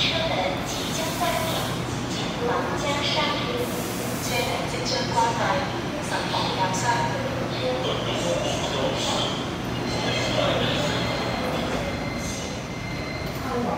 车门即将关闭，请勿夹伤。车门即将关闭，请勿夹伤。开往。